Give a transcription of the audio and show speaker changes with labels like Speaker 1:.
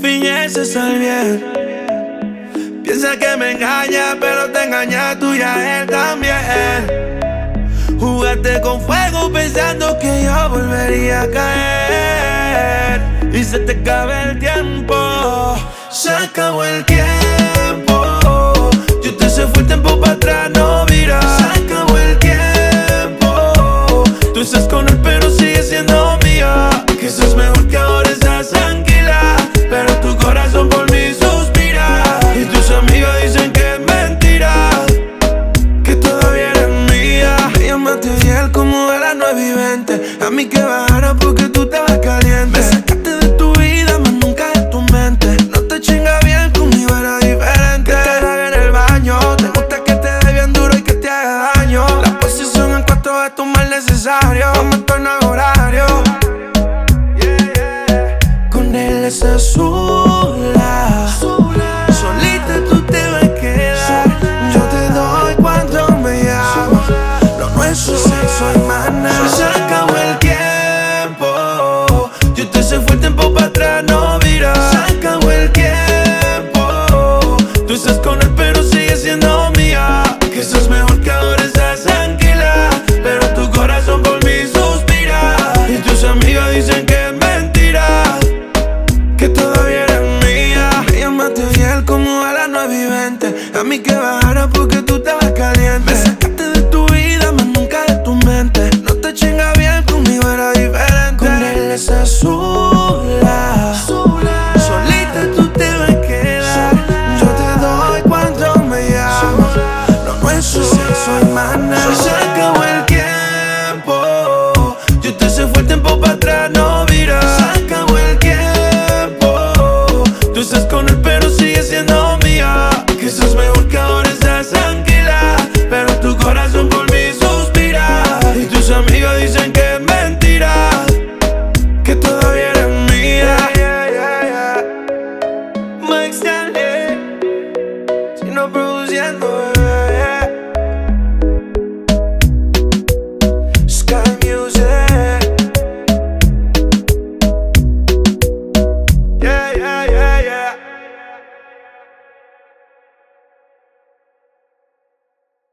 Speaker 1: finges estar bien. Piensa que me engaña, pero te engaña tú y a él también. Jugaste con fuego pensando que yo volvería a caer. Y se te acaba el tiempo, se acabó el tiempo. Yo te sé fue el tiempo que bajara porque tú estabas caliente. Me sacaste de tu vida, más nunca de tu mente. No te chinga bien, conmigo era diferente. Que te haga en el baño, te gusta que te dé bien duro y que te haga daño. La posición en cuatro es tu mal necesario. Vamos a tornar horario. Yeah, yeah. Con él es azul. diferente. A mí que bajara porque tú estabas pero sigue siendo mía. Quizás mejor que ahora estás tranquila. Pero tu corazón por mí suspira. Y tus amigos dicen que es mentira. Que todavía eres mía. Yeah, yeah, yeah, Max Dale, no produciendo.